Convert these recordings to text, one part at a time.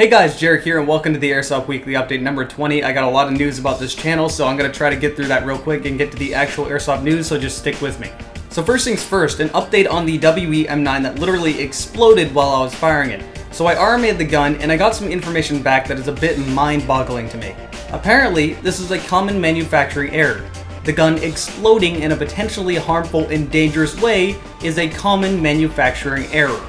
Hey guys, Jarek here and welcome to the Airsoft Weekly Update number 20. I got a lot of news about this channel, so I'm going to try to get through that real quick and get to the actual Airsoft news, so just stick with me. So first things first, an update on the WE M9 that literally exploded while I was firing it. So I RMA'd the gun and I got some information back that is a bit mind-boggling to me. Apparently, this is a common manufacturing error. The gun exploding in a potentially harmful and dangerous way is a common manufacturing error.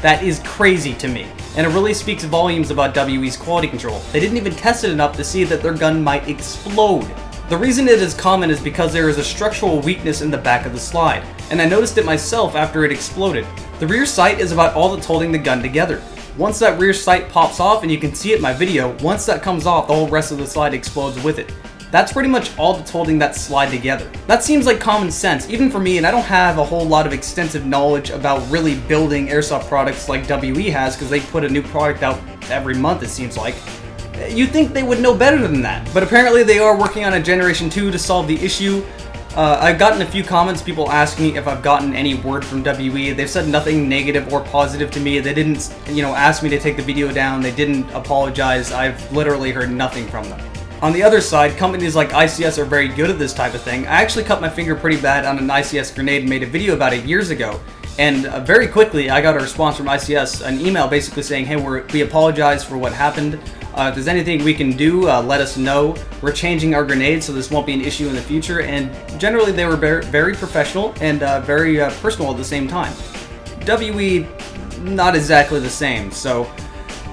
That is crazy to me, and it really speaks volumes about WE's quality control. They didn't even test it enough to see that their gun might explode. The reason it is common is because there is a structural weakness in the back of the slide, and I noticed it myself after it exploded. The rear sight is about all that's holding the gun together. Once that rear sight pops off, and you can see it in my video, once that comes off, the whole rest of the slide explodes with it. That's pretty much all that's holding that slide together. That seems like common sense, even for me, and I don't have a whole lot of extensive knowledge about really building airsoft products like WE has, because they put a new product out every month, it seems like. You'd think they would know better than that, but apparently they are working on a Generation 2 to solve the issue. Uh, I've gotten a few comments, people asking me if I've gotten any word from WE. They've said nothing negative or positive to me. They didn't, you know, ask me to take the video down. They didn't apologize. I've literally heard nothing from them. On the other side, companies like ICS are very good at this type of thing. I actually cut my finger pretty bad on an ICS grenade and made a video about it years ago. And uh, very quickly, I got a response from ICS, an email basically saying, hey, we apologize for what happened. Uh, if there's anything we can do, uh, let us know. We're changing our grenades, so this won't be an issue in the future. And generally, they were very, professional and uh, very uh, personal at the same time. WE, not exactly the same. So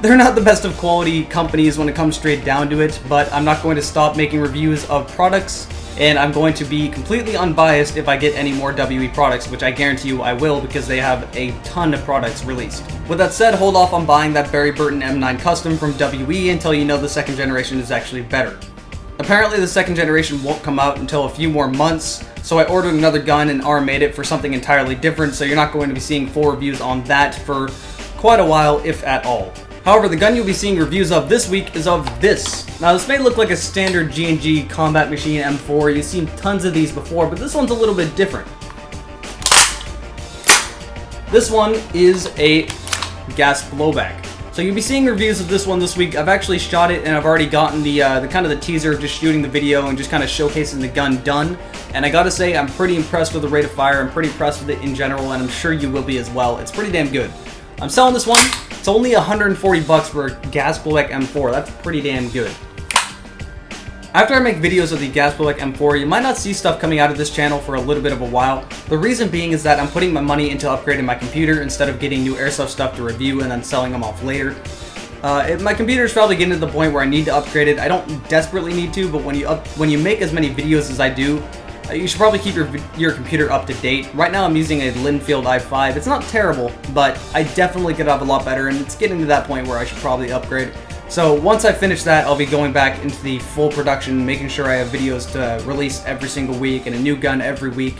they're not the best of quality companies when it comes straight down to it, but I'm not going to stop making reviews of products, and I'm going to be completely unbiased if I get any more WE products, which I guarantee you I will because they have a ton of products released. With that said, hold off on buying that Barry Burton M9 Custom from WE until you know the second generation is actually better. Apparently the second generation won't come out until a few more months, so I ordered another gun and RMA'd it for something entirely different, so you're not going to be seeing full reviews on that for quite a while, if at all. However, the gun you'll be seeing reviews of this week is of this. Now, this may look like a standard G&G Combat Machine M4. You've seen tons of these before, but this one's a little bit different. This one is a gas blowback. So you'll be seeing reviews of this one this week. I've actually shot it and I've already gotten the uh, the kind of the teaser of just shooting the video and just kind of showcasing the gun done. And I gotta say, I'm pretty impressed with the rate of fire. I'm pretty impressed with it in general, and I'm sure you will be as well. It's pretty damn good. I'm selling this one only 140 bucks for a Gas Blowback M4. That's pretty damn good. After I make videos of the Gas Blowback M4, you might not see stuff coming out of this channel for a little bit of a while. The reason being is that I'm putting my money into upgrading my computer instead of getting new airsoft stuff to review and then selling them off later. Uh, it, my computer is probably getting to the point where I need to upgrade it. I don't desperately need to, but when you up, when you make as many videos as I do, uh, you should probably keep your, your computer up to date. Right now I'm using a Lynnfield i5. It's not terrible, but I definitely could have a lot better, and it's getting to that point where I should probably upgrade. So once I finish that, I'll be going back into the full production, making sure I have videos to release every single week and a new gun every week.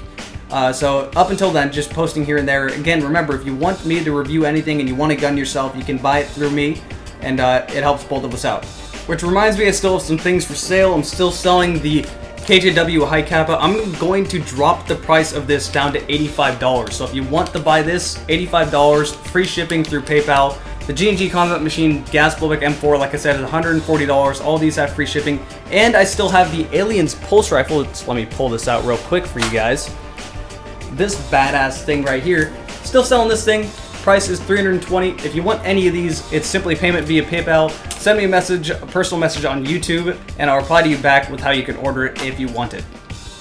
Uh, so up until then, just posting here and there. Again, remember, if you want me to review anything and you want a gun yourself, you can buy it through me, and uh, it helps both of us out. Which reminds me, I still have some things for sale. I'm still selling the KJW Hi-Capa, I'm going to drop the price of this down to $85. So if you want to buy this, $85, free shipping through PayPal. The G&G Combat Machine Gas Blowback M4, like I said, is $140. All these have free shipping. And I still have the Aliens Pulse Rifle. Let's, let me pull this out real quick for you guys. This badass thing right here. Still selling this thing. Price is 320. If you want any of these, it's simply payment via PayPal send me a message, a personal message on YouTube, and I'll reply to you back with how you can order it if you want it.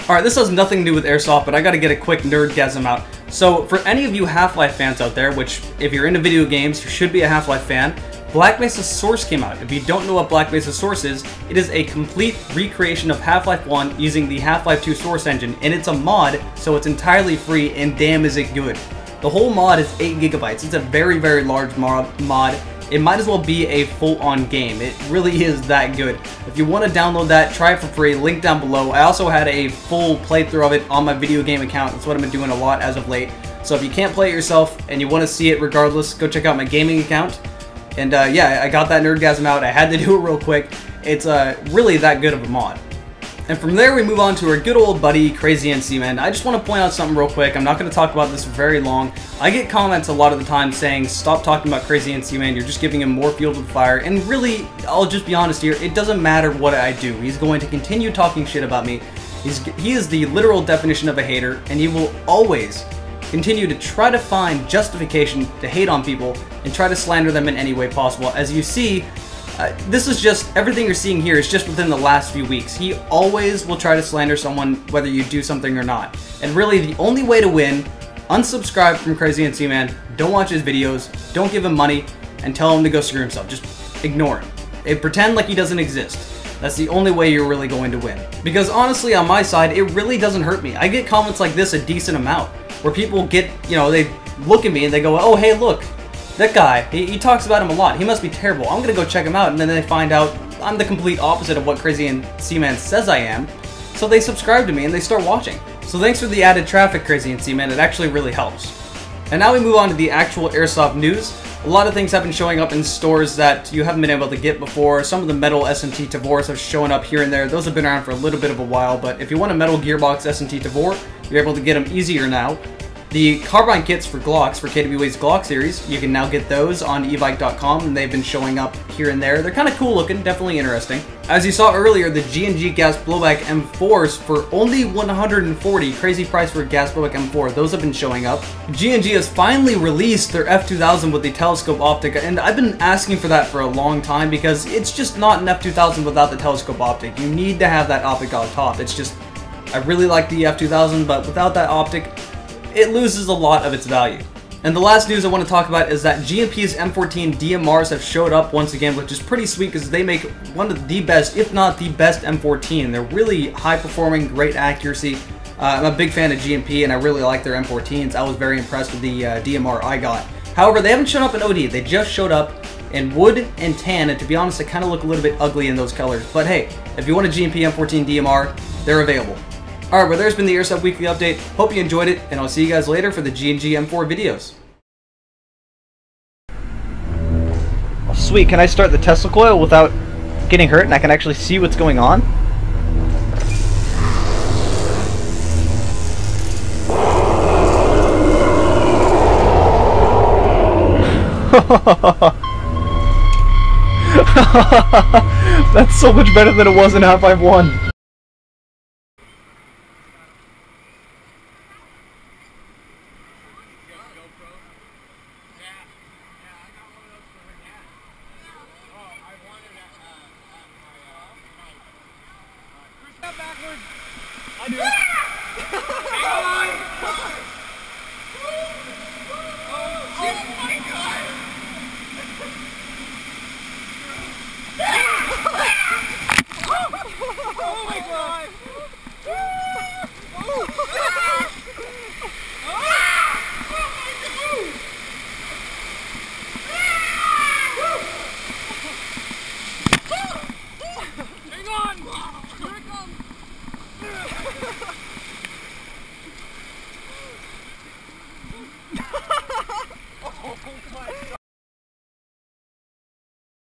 Alright, this has nothing to do with Airsoft, but I gotta get a quick nerdgasm out. So, for any of you Half-Life fans out there, which, if you're into video games, you should be a Half-Life fan, Black Mesa Source came out. If you don't know what Black Mesa Source is, it is a complete recreation of Half-Life 1 using the Half-Life 2 Source engine, and it's a mod, so it's entirely free, and damn is it good. The whole mod is 8 gigabytes. It's a very, very large mod, it might as well be a full-on game. It really is that good. If you want to download that, try it for free, link down below. I also had a full playthrough of it on my video game account. That's what I've been doing a lot as of late. So if you can't play it yourself and you want to see it regardless, go check out my gaming account. And uh, yeah, I got that Nerdgasm out. I had to do it real quick. It's uh, really that good of a mod. And from there, we move on to our good old buddy, Crazy NC Man. I just want to point out something real quick. I'm not going to talk about this very long. I get comments a lot of the time saying, stop talking about Crazy NC Man, you're just giving him more fuel to the fire. And really, I'll just be honest here, it doesn't matter what I do. He's going to continue talking shit about me. He's, he is the literal definition of a hater, and he will always continue to try to find justification to hate on people and try to slander them in any way possible. As you see, this is just, everything you're seeing here is just within the last few weeks. He always will try to slander someone whether you do something or not. And really, the only way to win, unsubscribe from Crazy NC Man, don't watch his videos, don't give him money, and tell him to go screw himself. Just ignore him. And pretend like he doesn't exist. That's the only way you're really going to win. Because honestly, on my side, it really doesn't hurt me. I get comments like this a decent amount, where people get, you know, they look at me and they go, oh, hey, look, that guy, he, he, talks about him a lot. He must be terrible. I'm gonna go check him out, and then they find out I'm the complete opposite of what Crazy NC Man says I am. So they subscribe to me and they start watching. So thanks for the added traffic, Crazy NC Man. It actually really helps. And now we move on to the actual Airsoft news. A lot of things have been showing up in stores that you haven't been able to get before. Some of the metal S&T Tavors have shown up here and there. Those have been around for a little bit of a while, but if you want a metal gearbox S&T Tavor, you're able to get them easier now. The carbine kits for Glocks, for KWA's Glock series, you can now get those on evike.com, and they've been showing up here and there. They're kind of cool looking, definitely interesting. As you saw earlier, the G&G Gas Blowback M4s for only 140, crazy price for Gas Blowback M4, those have been showing up. G&G has finally released their F2000 with the telescope optic, and I've been asking for that for a long time because it's just not an F2000 without the telescope optic. You need to have that optic on top. It's just, I really like the F2000, but without that optic, it loses a lot of its value. And the last news I want to talk about is that G&P's M14 DMRs have showed up once again, which is pretty sweet because they make one of the best, if not the best M14. They're really high performing, great accuracy. Uh, I'm a big fan of G&P and I really like their M14s. I was very impressed with the uh, DMR I got. However, they haven't shown up in OD. They just showed up in wood and tan, and to be honest, they kind of look a little bit ugly in those colors. But hey, if you want a G&P M14 DMR, they're available. Alright, well there's been the Airsoft Weekly Update. Hope you enjoyed it, and I'll see you guys later for the G&G M4 videos. Sweet, can I start the Tesla coil without getting hurt and I can actually see what's going on? That's so much better than it was in Half-Life 1. I